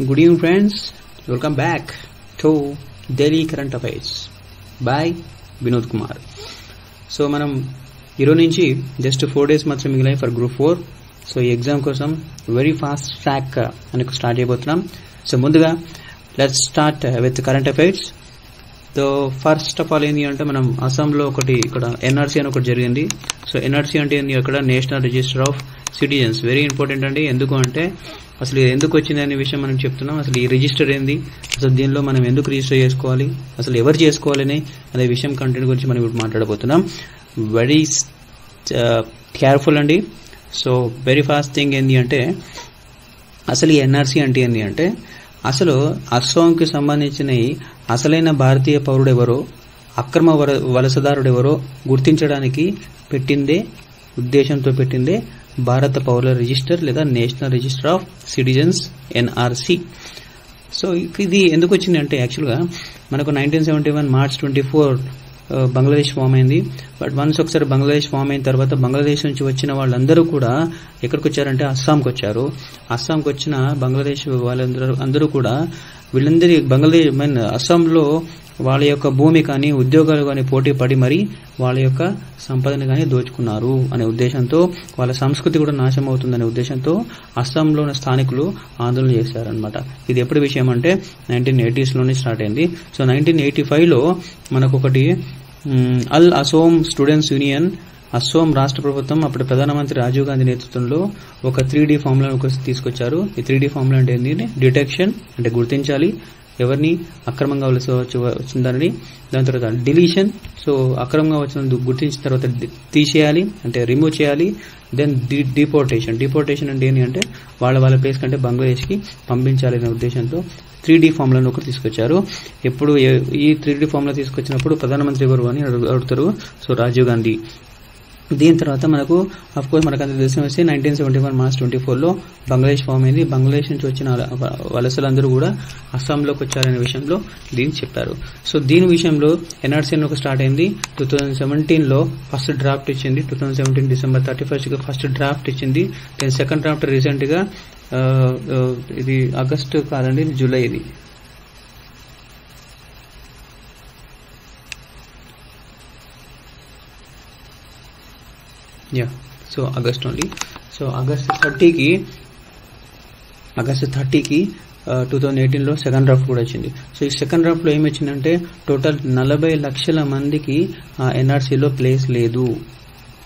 Good evening friends welcome back to Delhi current affairs by Vinod Kumar so మనం ఈరోజు నుంచి just four days మాత్రం మిగిలాయి for group four so ఈ exam కోసం వెరీ ఫాస్ట్ ట్రాక్ అని స్టార్ట్ చేయబోతున్నాం. సో ముందుగా let's start with current affairs so first of all ఏంటి అంటే మనం అస్సాంలో ఒకటి ఇక్కడ ఎన్ఆర్సీ అని ఒకటి జరిగింది. సో ఎన్ఆర్సీ అంటే ఏంటి? అక్కడ national register of citizens very important అండి. ఎందుకు అంటే అసలు ఇది ఎందుకు వచ్చింది అనే విషయం మనం చెప్తున్నాం. అసలు ఈ రిజిస్టర్ ఏంది? అసలు దీనిలో మనం ఎందుకు రిజిస్టర్ చేసుకోవాలి? అసలు ఎవరు చేసుకోవాలని అనే విషయం కంటెంట్ గురించి మనం ఇప్పుడు మాట్లాడబోతున్నాం. వెరీ కేర్ఫుల్ uh, అండి. సో వెరీ ఫాస్ట్ థింగ్ ఏంటి అంటే అసలు ఈ ఎన్ఆర్సీ అంటే ఏంటి అంటే అసలు అస్సాంకి సంబంధించిన అసలైన భారతీయ పౌరుడు ఎవరో అక్రమ వలసదారుడు ఎవరో గుర్తించడానికి పెట్టిందే ఉద్దేశంతో పెట్టిందే భారత పౌరుల రిజిస్టర్ లేదా national register of citizens NRC. So ఇది ఎందుకు వచ్చింది అంటే యాక్చువల్గా మనకు nineteen seventy one March twenty four Bangladesh form అయింది. బట్ వన్స్ ఒకసారి బంగ్లాదేశ్ ఫామ్ అయిన తర్వాత బంగ్లాదేశ్ నుంచి వచ్చిన వాళ్ళందరూ కూడా ఎక్కడికి వచ్చారంటే అస్సాంకి వచ్చారు. అస్సాంకి వచ్చిన బంగ్లాదేశ్ వాళ్ళందరూ అందరూ కూడా వీళ్ళందరి బంగ్లాదేశ్ మీన్ అస్సాంలో వాళ్ళ యొక్క భూమి కానీ ఉద్యోగాలు కానీ పోటీ పడి మరి వాళ్ళ యొక్క సంపదను కానీ దోచుకున్నారు అనే ఉద్దేశంతో వాళ్ళ సంస్కృతి కూడా నాశనం అవుతుందనే ఉద్దేశంతో అస్సాంలోని స్థానికులు ఆందోళన చేశారనమాట ఇది ఎప్పుడు విషయం అంటే నైన్టీన్ ఎయిటీస్లోనే స్టార్ట్ అయింది. సో నైన్టీన్ ఎయిటీ ఫైవ్లో మనకొకటి all Assam students union Assam రాష్ట్ర ప్రభుత్వం అప్పుడు ప్రధానమంత్రి రాజీవ్ గాంధీ నేతృత్వంలో ఒక త్రీ డీ ఫార్ములా తీసుకొచ్చారు. ఈ త్రీ డీ ఫార్ములా అంటే ఏంటి డిటెక్షన్ అంటే గుర్తించాలి. ఎవరిని అక్రమంగా వలస వచ్చిందని దాని తర్వాత డిలీషన్ సో అక్రమంగా వచ్చిన గుర్తించిన తర్వాత తీసేయాలి అంటే రిమూవ్ చేయాలి దెన్ డిపోర్టేషన్ డిపోర్టేషన్ అంటే ఏంటి అంటే వాళ్ళ వాళ్ళ ప్లేస్ కంటే బంగ్లాదేశ్కి పంపించాలనే ఉద్దేశంతో త్రీ డీ ఫామ్లను ఒకటి తీసుకొచ్చారు. ఎప్పుడు ఈ త్రీ డీ ఫామ్లో తీసుకొచ్చినప్పుడు ప్రధానమంత్రి ఎవరు అని అడుగుతారు. సో రాజీవ్ గాంధీ. దీని తర్వాత మనకు అఫ్ కోర్స్ మనకు అంత తెలిసిన వస్తే nineteen seventy one March twenty ఫోర్లో బంగ్లాదేశ్ ఫామ్ అయింది. బంగ్లాదేశ్ నుంచి వచ్చిన వలసలందరూ కూడా అస్సాంలోకి వచ్చారనే విషయంలో దీన్ని చెప్పారు. సో దీని విషయంలో ఎన్ఆర్సీ ఒక స్టార్ట్ అయింది. టూ థౌజండ్ సెవెంటీన్లో ఫస్ట్ డ్రాఫ్ట్ ఇచ్చింది. Two thousand seventeen December thirty ఫస్ట్గా ఫస్ట్ డ్రాఫ్ట్ ఇచ్చింది దెన్ సెకండ్ డ్రాఫ్ట్ రీసెంట్గా ఇది ఆగస్టు కాదండి జూలై ఇది yeah so August only so August థర్టీకి ఆగస్ట్ థర్టీకి టూ థౌజండ్ ఎయిటీన్లో సెకండ్ డ్రాఫ్ట్ కూడా వచ్చింది. సో ఈ సెకండ్ డ్రాఫ్ట్లో ఏమి వచ్చిందంటే టోటల్ నలభై లక్షల మందికి uh, ఎన్ఆర్సీలో ప్లేస్ లేదు.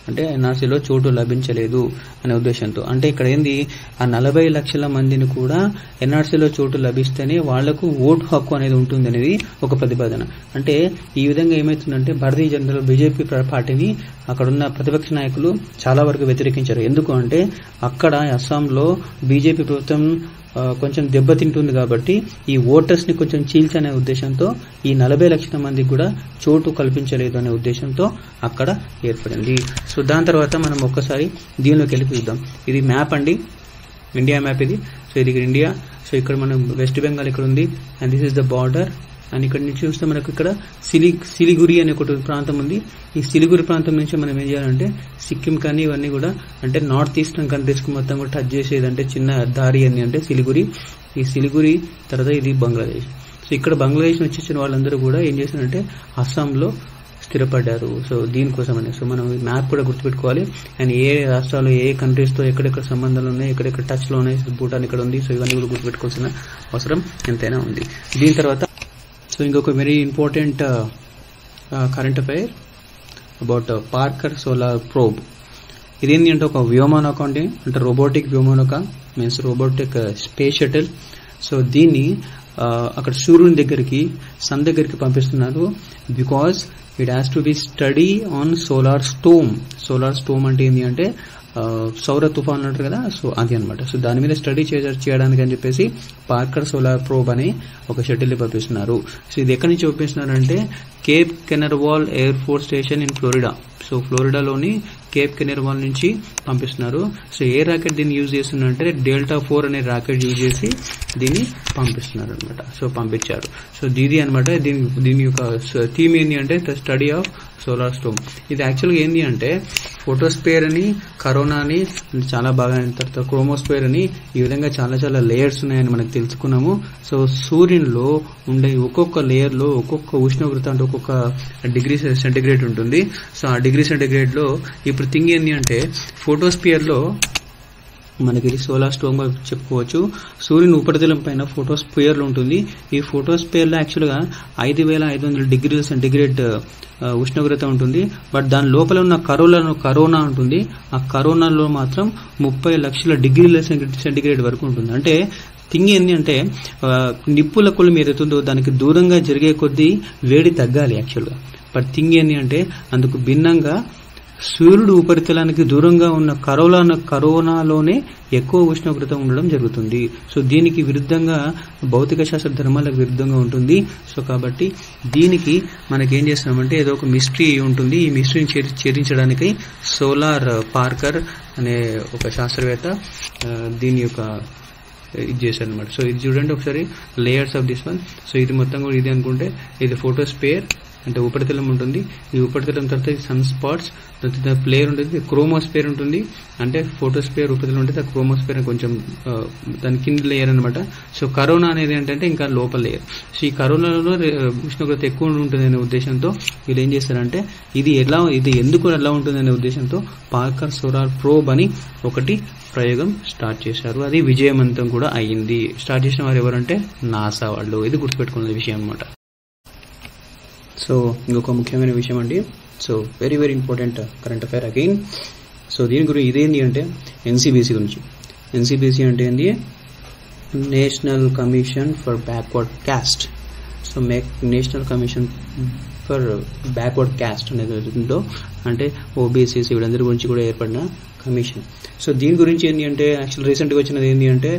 అంటే ఎన్ఆర్సీలో చోటు లభించలేదు అనే ఉద్దేశంతో. అంటే ఇక్కడ ఏంది? ఆ నలభై లక్షల మందిని కూడా ఎన్ఆర్సీలో చోటు లభిస్తేనే వాళ్ళకు ఓటు హక్కు అనేది ఉంటుంది అనేది ఒక ప్రతిపాదన. అంటే ఈ విధంగా ఏమవుతుందంటే భారతీయ జనతా బీజేపీ పార్టీని అక్కడున్న ప్రతిపక్ష నాయకులు చాలా వరకు వ్యతిరేకించారు. ఎందుకు అంటే అక్కడ అస్సాంలో బీజేపీ ప్రభుత్వం కొంచెం దెబ్బతింటుంది కాబట్టి ఈ ఓటర్స్ని కొంచెం చీల్చనే ఉద్దేశంతో ఈ నలభై లక్షల మందికి కూడా చోటు కల్పించలేదు అనే ఉద్దేశంతో అక్కడ ఏర్పడింది. సో దాని తర్వాత మనం ఒక్కసారి దీనిలోకి వెళ్ళి చూద్దాం. ఇది మ్యాప్ అండి. ఇండియా మ్యాప్ ఇది. సో ఇది ఇండియా. సో ఇక్కడ మనం వెస్ట్ బెంగాల్ ఇక్కడ ఉంది. And this is the border. And ఇక్కడ నుంచి చూస్తే మనకు ఇక్కడ సిలి సిలిగురి అనే ఒకటి ప్రాంతం ఉంది. ఈ సిలిగురి ప్రాంతం నుంచి మనం ఏం చేయాలంటే సిక్కిం కానీ ఇవన్నీ కూడా అంటే నార్త్ ఈస్టర్న్ కంట్రీస్కి మొత్తం కూడా టచ్ చేసేది అంటే చిన్న దారి అని అంటే సిలిగురి. ఈ సిలిగురి తర్వాత ఇది బంగ్లాదేశ్. సో ఇక్కడ బంగ్లాదేశ్ నుంచి వచ్చిన వాళ్ళందరూ కూడా ఏం చేశారంటే అస్సాంలో స్థిరపడ్డారు. సో దీనికోసమని. సో మనం మ్యాప్ కూడా గుర్తుపెట్టుకోవాలి. అండ్ ఏ రాష్ట్రాలు ఏ కంట్రీస్తో ఎక్కడెక్కడ సంబంధాలు ఉన్నాయి ఎక్కడెక్కడ టచ్లో ఉన్నాయి భూటాన్ ఇక్కడ ఉంది. సో ఇవన్నీ కూడా గుర్తుపెట్టుకోవాల్సిన అవసరం ఎంతైనా ఉంది. దీని తర్వాత సో ఇంకొక very important current affair about Parker solar probe ఇదేంటి అంటే ఒక వ్యోమనౌక అండి. అంటే robotic వ్యోమనౌక means robotic space shuttle so దీన్ని uh, అక్కడ సూర్యుని దగ్గరికి సన్ దగ్గరికి పంపిస్తున్నారు because it has to be study on solar storm solar storm అంటే ఏంటి అంటే సౌర తుఫాన్ అంటారు కదా సో అది అనమాట సో దాని మీద స్టడీ చేయడానికి అని చెప్పేసి పార్కర్ సోలార్ ప్రోబ్ అనే ఒక షటిల్ పంపిస్తున్నారు. సో ఇది ఎక్కడి నుంచి పంపిస్తున్నారంటే Cape Canaveral Air Force Station in Florida. So ఫ్లోరిడాలోని Cape Canaveral నుంచి పంపిస్తున్నారు. సో ఏ రాకెట్ దీన్ని యూజ్ చేస్తున్నారంటే డెల్టా ఫోర్ అనే రాకెట్ యూజ్ చేసి దీన్ని పంపిస్తున్నారు అనమాట సో పంపించారు. సో దీది అనమాట దీని దీని యొక్క థీమ్ ఏంటి అంటే the study of solar storm. ఇది యాక్చువల్గా ఏంటి అంటే ఫోటోస్పేర్ అని కరోనా అని చాలా బాగా తర్వాత క్రోమోస్పేర్ అని ఈ విధంగా చాలా చాలా లేయర్స్ ఉన్నాయని మనకు తెలుసుకున్నాము. సో సూర్యునిలో ఉండే ఒక్కొక్క లేయర్లో ఒక్కొక్క ఉష్ణోగ్రత అంటే ఒక్కొక్క డిగ్రీ సెంటిగ్రేడ్ ఉంటుంది. సో ఆ డిగ్రీ సెంటిగ్రేడ్లో ఇప్పుడు థింగ్ ఏంటి అంటే ఫోటోస్పియర్లో మనకి సోలార్ స్టోమ్ చెప్పుకోవచ్చు. సూర్యుని ఉపరితలం పైన ఫోటోస్పియర్లు ఉంటుంది. ఈ ఫోటోస్పియర్లో యాక్చువల్గా ఐదు వేల ఐదు వందల డిగ్రీల సెంటిగ్రేడ్ ఉష్ణోగ్రత ఉంటుంది. బట్ దాని లోపల ఉన్న కరోనా కరోనా ఉంటుంది. ఆ కరోనాలో మాత్రం ముప్పై లక్షల డిగ్రీల సెంటిగ్రేడ్ వరకు ఉంటుంది. అంటే థింగ్ ఏంటి అంటే నిప్పుల కులం ఏదైతుందో దానికి దూరంగా జరిగే కొద్దీ వేడి తగ్గాలి యాక్చువల్గా. బట్ థింగ్ ఏంటి అంటే అందుకు భిన్నంగా సూర్యుడు ఉపరితలానికి దూరంగా ఉన్న కరోనా కరోనాలోనే ఎక్కువ ఉష్ణోగ్రత ఉండడం జరుగుతుంది. సో దీనికి విరుద్ధంగా భౌతిక శాస్త్ర ధర్మాలకు విరుద్ధంగా ఉంటుంది. సో కాబట్టి దీనికి మనకేం చేస్తున్నామంటే ఏదో ఒక మిస్ట్రీ ఉంటుంది. ఈ మిస్ట్రీని ఛేదించడానికి సోలార్ పార్కర్ అనే ఒక శాస్త్రవేత్త దీని యొక్క ఇది చేశారు అనమాట సో ఇది చూడండి ఒకసారి layers of this one so ఇది మొత్తం కూడా ఇది అనుకుంటే ఇది ఫోటోస్పేర్ అంటే ఉపరితలం ఉంటుంది. ఈ ఉపరితలం తర్వాత సన్ స్పాట్స్ తర్వాత ప్లేయర్ ఉంటుంది క్రోమోస్పేర్ ఉంటుంది. అంటే ఫోటోస్పేర్ ఉపరితలం ఉంటుంది ఆ క్రోమోస్పేర్ కొంచెం దాని కింద లేయర్ అనమాట సో కరోనా అనేది ఏంటంటే ఇంకా లోపల లేయర్ సో ఈ కరోనాలో ఉష్ణోగ్రత ఎక్కువ ఉంటుంది అనే ఉద్దేశంతో వీళ్ళు ఏం చేస్తారంటే ఇది ఎలా ఇది ఎందుకు ఎలా ఉంటుంది అనే ఉద్దేశంతో పార్కర్ సోలార్ ప్రోబ్ అని ఒకటి ప్రయోగం స్టార్ట్ చేశారు. అది విజయవంతం కూడా అయ్యింది. స్టార్ట్ చేసిన వారు ఎవరంటే నాసా వాళ్ళు. ఇది గుర్తుపెట్టుకున్న విషయం అనమాట సో ఇంకొక ముఖ్యమైన విషయం అండి. So very very important current affair again so దీని గురించి ఇదేంటి అంటే ఎన్సీబీసీ గురించి. ఎన్సీబీసీ అంటే ఏంటి national commission for backward caste so make national commission for backward caste అనేది ఉందో అంటే ఓబీసీసీ వీళ్ళందరి గురించి కూడా ఏర్పడిన కమిషన్ సో దీని గురించి ఏంటి అంటే యాక్చువల్ రీసెంట్గా వచ్చినది ఏంటి అంటే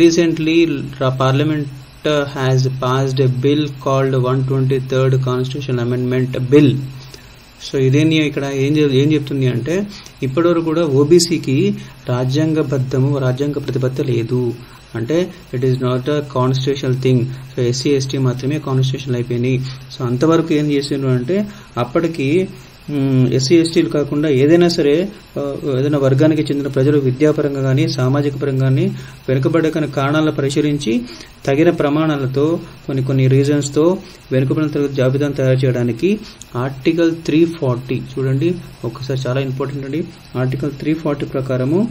recently parliament has passed a bill called one twenty third constitution amendment bill so ఇదే ఇక్కడ ఏం ఏం చెప్తుంది అంటే ఇప్పటివరకు కూడా ఓబీసీకి రాజ్యాంగబద్ధము రాజ్యాంగ ప్రతిబద్ధ లేదు. అంటే it is not a constitutional thing so SC ST మాత్రమే కాన్స్టిట్యూషన్ అయిపోయినాయి. సో అంతవరకు ఏం చేసిండ్రు అంటే అప్పటికి ఎస్సీ ఎస్టీలు కాకుండా ఏదైనా సరే ఏదైనా వర్గానికి చెందిన ప్రజలు విద్యాపరంగా కానీ సామాజిక పరంగా కానీ వెనుకబడే కారణాలను పరిశీలించి తగిన ప్రమాణాలతో కొన్ని కొన్ని రీజన్స్తో వెనుకబడిన తరగతి జాబితాను తయారు చేయడానికి ఆర్టికల్ త్రీ ఫార్టీ చూడండి ఒక్కసారి చాలా ఇంపార్టెంట్ అండి. ఆర్టికల్ త్రీ ఫార్టీ ప్రకారము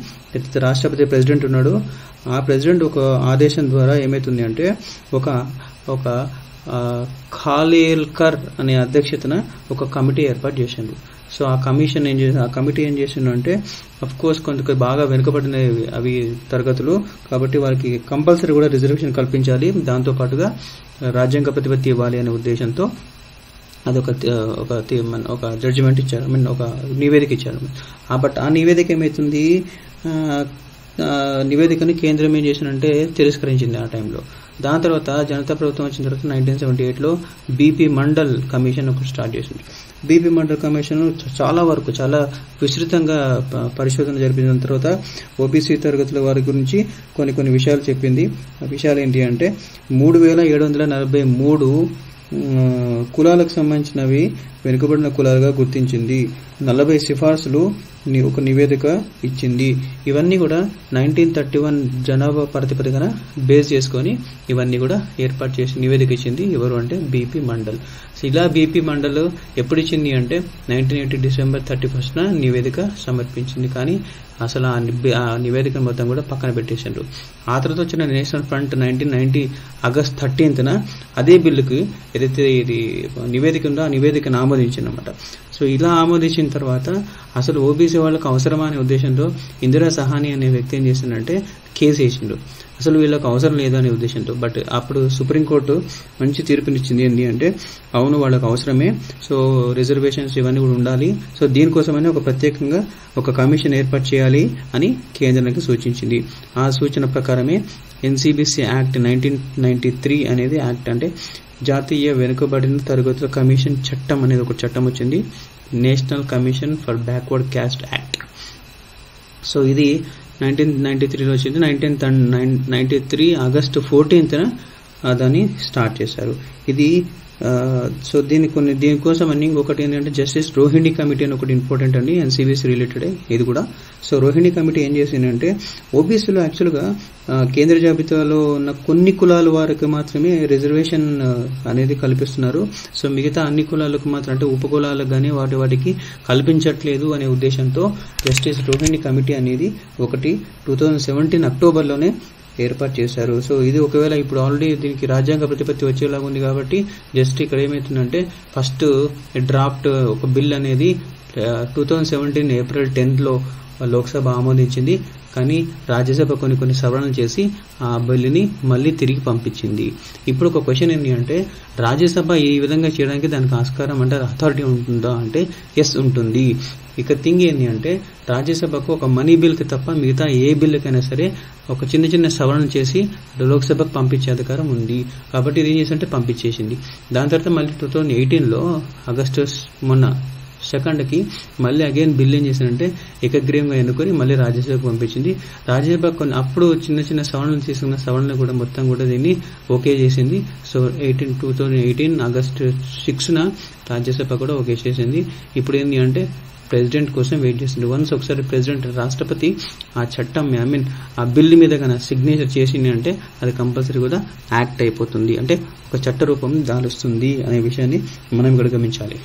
రాష్ట్రపతి ప్రెసిడెంట్ ఉన్నాడు. ఆ ప్రెసిడెంట్ ఒక ఆదేశం ద్వారా ఏమైతుంది అంటే ఒక ఒక ఖాళీల్కర్ అనే అధ్యక్షతన ఒక కమిటీ ఏర్పాటు చేసిండు సో ఆ కమిషన్ ఏం చేసి ఆ కమిటీ ఏం చేసిండు అంటే అఫ్ కోర్స్ కొంత బాగా వెనుకబడిన అవి తరగతులు కాబట్టి వారికి కంపల్సరీ కూడా రిజర్వేషన్ కల్పించాలి. దాంతో పాటుగా రాజ్యాంగ ప్రతిపత్తి ఇవ్వాలి అనే ఉద్దేశంతో అదొక ఒక ఒక జడ్జిమెంట్ ఇచ్చారు. ఐ మీన్ ఒక నివేదిక ఇచ్చారు. బట్ ఆ నివేదిక ఏమైతుంది? నివేదికను కేంద్రం ఏం చేసిందంటే తిరస్కరించింది ఆ టైంలో దాని తర్వాత జనతా ప్రభుత్వం వచ్చిన తర్వాత నైన్టీన్ సెవెంటీ ఎయిట్లో బీపీ మండల్ కమిషన్ ఒకటి స్టార్ట్ చేసింది. బీపీ మండల్ కమిషన్ చాలా వరకు చాలా విస్తృతంగా పరిశోధన జరిపిన తర్వాత ఓబీసీ తరగతుల వారి గురించి కొన్ని కొన్ని విషయాలు చెప్పింది. ఆ విషయాలు ఏంటి అంటే మూడు వేల ఏడు వందల నలభై మూడు కులాలకు సంబంధించినవి వెనుకబడిన కులాలుగా గుర్తించింది. నలభై సిఫార్సులు ఒక నివేదిక ఇచ్చింది. ఇవన్నీ కూడా నైన్టీన్ థర్టీ వన్ జనాభా ప్రాతిపదికన బేస్ చేసుకొని ఇవన్నీ కూడా ఏర్పాటు చేసి నివేదిక ఇచ్చింది ఎవరు అంటే బీపీ మండల్. ఇలా బీపీ మండల్ ఎప్పుడు ఇచ్చింది అంటే నైన్టీన్ ఎయిటీ డిసెంబర్ థర్టీ ఫస్ట్న నివేదిక సమర్పించింది. కానీ అసలు ఆ నివేదిక మొత్తం కూడా పక్కన పెట్టేసిండ్రు. ఆ తర్వాత వచ్చిన national front nineteen ninety August థర్టీన్త్న అదే బిల్లుకి ఏదైతే ఇది నివేదిక ఉందో ఆ నివేదికను ఆమోదించిందన్నమాట. సో ఇలా ఆమోదించిన తర్వాత అసలు ఓబీసీ వాళ్ళకు అవసరమా అనే ఉద్దేశంతో ఇందిరా సహాని అనే వ్యక్తి ఏం చేసిందంటే కేసు వేసిండు. అసలు వీళ్ళకి అవసరం లేదు అనే ఉద్దేశంతో. బట్ అప్పుడు సుప్రీంకోర్టు మంచి తీర్పునిచ్చింది ఏంటి అంటే అవును వాళ్ళకి అవసరమే. సో రిజర్వేషన్స్ ఇవన్నీ కూడా ఉండాలి. సో దీనికోసమని ఒక ప్రత్యేకంగా ఒక కమిషన్ ఏర్పాటు చేయాలి అని కేంద్రానికి సూచించింది. ఆ సూచన ప్రకారమే NCBC act nineteen ninety three అనేది యాక్ట్ అంటే జాతీయ వెనుకబడిన తరగతుల కమిషన్ చట్టం అనేది ఒక చట్టం వచ్చింది. National commission for backward caste act. So ఇది నైన్టీన్ నైన్టీ త్రీలో వచ్చింది. నైన్టీన్ నైన్టీ త్రీ ఆగస్టు ఫోర్టీన్త్న దాన్ని స్టార్ట్ చేశారు. ఇది సో దీని కొన్ని దీనికోసం అన్ని ఇంకొకటి ఏంటంటే జస్టిస్ రోహిణి కమిటీ అని ఒకటి ఇంపార్టెంట్ అండి ఎన్సీబీసీ రిలేటెడ్ ఇది కూడా. సో రోహిణి కమిటీ ఏం చేసిందంటే ఓబీసీలో యాక్చువల్గా కేంద్ర జాబితాలో ఉన్న కొన్ని కులాల వారికి మాత్రమే రిజర్వేషన్ అనేది కల్పిస్తున్నారు. సో మిగతా అన్ని కులాలకు మాత్రం అంటే ఉపకులాలకు కానీ వాటి వాటికి కల్పించట్లేదు అనే ఉద్దేశంతో జస్టిస్ రోహిణి కమిటీ అనేది ఒకటి టూ థౌజండ్ సెవెంటీన్ అక్టోబర్లోనే ఏర్పాటు చేశారు. సో ఇది ఒకవేళ ఇప్పుడు ఆల్రెడీ దీనికి రాజ్యాంగ ప్రతిపత్తి వచ్చేలాగా ఉంది కాబట్టి జస్ట్ ఇక్కడ ఏమవుతుందంటే ఫస్ట్ డ్రాఫ్ట్ ఒక బిల్ అనేది టూ థౌజండ్ సెవెంటీన్ ఏప్రిల్ టెన్త్లో లోక్సభ ఆమోదించింది. కానీ రాజ్యసభ కొన్ని కొన్ని సవరణలు చేసి ఆ బిల్లుని మళ్ళీ తిరిగి పంపించింది. ఇప్పుడు ఒక క్వశ్చన్ ఏంటి అంటే రాజ్యసభ ఈ విధంగా చేయడానికి దానికి ఆస్కారం అంటే అథారిటీ ఉంటుందా అంటే ఎస్ ఉంటుంది. ఇక థింగ్ ఏంటి అంటే రాజ్యసభకు ఒక మనీ బిల్కి తప్ప మిగతా ఏ బిల్లుకైనా సరే ఒక చిన్న చిన్న సవరణ చేసి లోక్సభకు పంపించే అధికారం ఉంది. కాబట్టి ఇది ఏం చేసింటే పంపించేసింది. దాని తర్వాత మళ్ళీ టూ థౌజండ్ ఎయిటీన్లో ఆగస్టు మొన్న సెకండ్కి మళ్ళీ అగైన్ బిల్ ఏం చేసిందంటే ఏకగ్రీవంగా ఎన్నుకొని మళ్ళీ రాజ్యసభకు పంపించింది. రాజ్యసభ కొన్ని అప్పుడు చిన్న చిన్న సవరణలు తీసుకున్న సవరణలు కూడా మొత్తం కూడా దీన్ని ఓకే చేసింది. So eighteen two thousand eighteen August సిక్స్న Rajya Sabha కూడా ఓకే చేసింది. ఇప్పుడు ఏంటి అంటే ప్రెసిడెంట్ కోసం వెయిట్ చేసింది వన్స్ ఒకసారి ప్రెసిడెంట్ రాష్ట్రపతి ఆ చట్టం ఐ మీన్ ఆ బిల్ మీద కన్నా సిగ్నేచర్ చేసింది అంటే అది కంపల్సరీ కూడా యాక్ట్ అయిపోతుంది. అంటే ఒక చట్ట రూపం దాలుస్తుంది అనే విషయాన్ని మనం ఇక్కడ గమనించాలి.